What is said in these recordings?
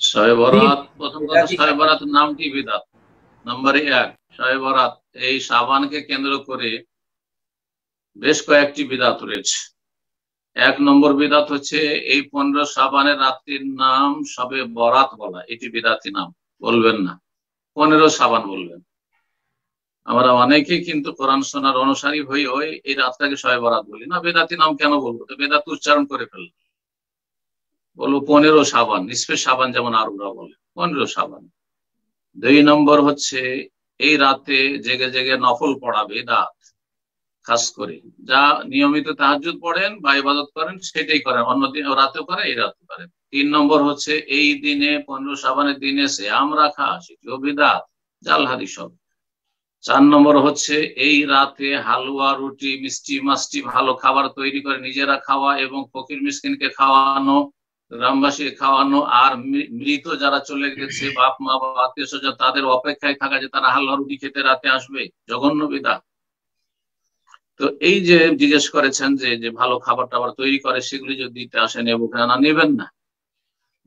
শয়ে বরাত প্রথম কথা শয়ে বরাতের নামটি বিদাত নম্বর এক শয়ে বরাত এই সাবানকে কেন্দ্র করে বেশ কয়েকটি বিদাত রয়েছে। এক নম্বর বিদাত হচ্ছে এই পনেরো সাবানের রাত্রির নাম সবে বরাত বলা এটি বিদাতি নাম বলবেন না। পনেরো সাবান বলবেন। আমরা অনেকে কিন্তু কোরআন সোনার অনুসারী হই হই এই রাতটাকে সবাই বরাত বলি। না বেদাতি নাম কেন বলব? বেদাত উচ্চারণ করে ফেলল বলব পনেরো সাবান নিষ্পে সাবান যেমন আরুরা বলে, পনেরো সাবান। দুই নম্বর হচ্ছে, এই রাতে জেগে জেগে নফল পড়াবে রাত খাস করে। যা নিয়মিত তাহাজুদ পড়েন বা ইবাদত করেন, সেটাই করেন। অন্য দিন, রাতেও করে, এই রাতে করেন তিন নম্বর হচ্ছে, এই দিনে, পনেরো সাবানের দিনে শ্যাম রাখা, সেটিও বিদাত, জাল হাদি সব। চার নম্বর হচ্ছে, এই রাতে হালুয়া, রুটি, মিষ্টি মাষ্টি ভালো খাবার তৈরি করে নিজেরা খাওয়া এবং ফকির মিসকিনকে খাওয়ানো গ্রামবাসী খাওয়ানো আর মৃত যারা চলে গেছে, বাপ, মা বা আত্মীয় স্বজন, তাদের অপেক্ষায় থাকা যে তারা হালুয়া রুটি খেতে রাতে আসবে, জঘন্য বিদা। তো এই যে জিজ্ঞেস করেছেন যে যে ভালো খাবার টাবার তৈরি করে, সেগুলি যদি দিতে আসেন এবং না নেবেন না।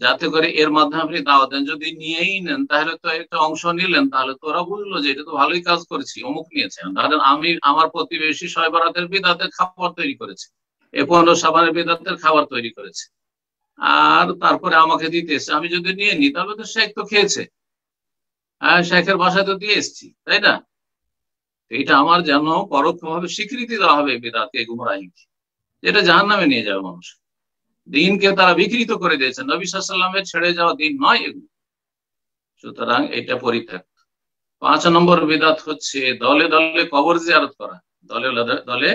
যাতে করে এর মাধ্যমে আপনি দাওয়াত দেন, যদি নিয়েই নেন, তাহলে তো একটা অংশ নিলেন, তাহলে তো ওরা বুঝলো যে এটা তো ভালোই কাজ করেছি, অমুক নিয়েছেন। তাহলে আমি, আমার প্রতিবেশী ছয় বরাতের বিদাতের খাবার তৈরি করেছে, এ পনেরো সাবানের বিদাতের খাবার তৈরি করেছে। আর তারপরে আমাকে দিতেছে আমি যদি নিয়ে নিই তাহলে তো শেখ তো খেয়েছে। হ্যাঁ শেখের বাসায় তো দিয়ে এসছি, তাই না? এটা আমার যেন পরোক্ষভাবে স্বীকৃতি দেওয়া হবে বেদাতকে গুমরাহিকে। যেটা জাহান নামে নিয়ে যাবে মানুষ। দিনকে তারা বিকৃত করে দিয়েছে। নবী সাল্লামের ছেড়ে যাওয়া দিন নয় এগুলো। সুতরাং এটা পরিত্যক্ত পাঁচ নম্বর বিদাত হচ্ছে দলে দলে কবর জিয়ারত করা। দলে দলে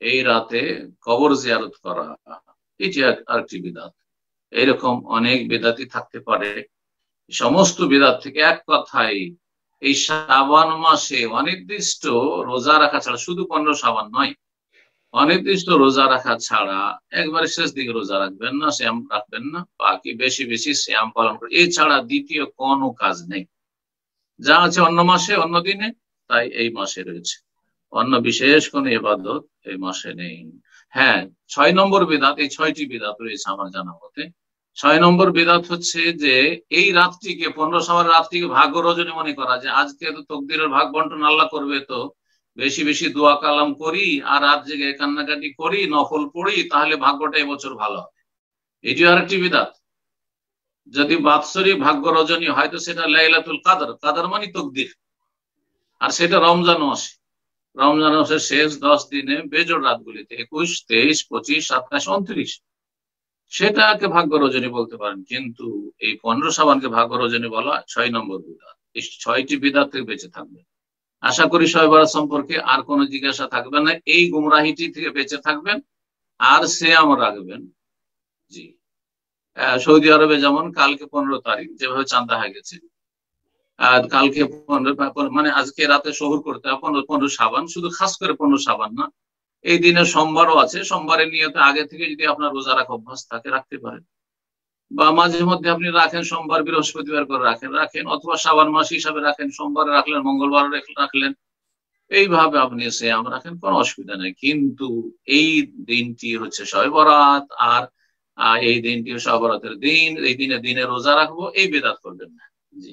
এই রাতে কবর জিয়ারত করা। এটি আরেকটি বিদাত এইরকম অনেক বেদাতি থাকতে পারে। সমস্ত বেদাত থেকে এক কথাই এই সাবান মাসে অনির্দিষ্ট রোজা রাখা ছাড়া, শুধু পনেরো সাবান নয়, অনির্দিষ্ট রোজা রাখা ছাড়া একবারে শেষ দিকে রোজা রাখবেন না, শ্যাম রাখবেন না, বাকি বেশি বেশি শ্যাম পালন করে এছাড়া দ্বিতীয় কোনো কাজ নেই। যা আছে অন্য মাসে, অন্য দিনে, তাই এই মাসে রয়েছে। অন্য বিশেষ কোন এবাদত এই মাসে নেই। হ্যাঁ ছয় নম্বর বেদাত, এই ছয়টি বেদাত রয়েছে আমার জানা মতে। ছয় নম্বর বেদাত হচ্ছে যে, এই রাত্রিকে, পনেরো সময় রাত্রিকে ভাগ্য রজনী মনে করা যে আজকে তো তকদিরের ভাগ বন্টন আল্লাহ করবে তো। বেশি বেশি দোয়া কালাম করি, আর রাত জেগে কান্নাকাটি করি, নফল পড়ি, তাহলে ভাগ্যটা এবছর ভালো হবে। এটিও আরেকটি বিদাত। যদি বাৎসরিক ভাগ্য রজনী হয়তো সেটা লাইলাতুল কাদার। কাদার মানে তকদির। আর সেটা রমজান মাসে রমজান মাসের শেষ দশ দিনে বেজোর রাতগুলিতে একুশ, তেইশ, পঁচিশ, সাতাশ, উনত্রিশ। সেটাকে ভাগ্য রজনী বলতে পারেন? কিন্তু এই পনেরো সাবানকে ভাগ্য রজনী বলা ছয় নম্বর বিদাত এই ছয়টি বিদাত থেকে বেঁচে থাকবে। আশা করি শয়বার সম্পর্কে আর কোনো জিজ্ঞাসা থাকবে না। এই গুমরাহিটি থেকে বেঁচে থাকবেন আর সে শ্যাম রাখবেন। জি। সৌদি আরবে যেমন কালকে পনেরো তারিখ, যেভাবে চান্দা হয়ে গেছে। কালকে মানে আজকে রাতে শহর করতে পনেরো পনেরো সাবান, শুধু খাস করে পনেরো সাবান না। এই দিনে সোমবারও আছে, সোমবারের নিয়তে আগে থেকে যদি আপনার রোজা রাখা অভ্যাস থাকে, রাখতে পারেন। বা মাঝে মধ্যে আপনি রাখেন সোমবার, বৃহস্পতিবার করে রাখেন রাখেন, অথবা সাবান মাস হিসাবে রাখেন, সোমবারে রাখলেন, মঙ্গলবার রাখলেন, এইভাবে আপনি শ্যাম রাখেন, কোনো অসুবিধা নেই। কিন্তু এই দিনটি হচ্ছে শয় বরাত আর এই দিনটি বরাতের দিন, এই দিনে দিনে রোজা রাখব, এই বেদাত করবেন না। জি।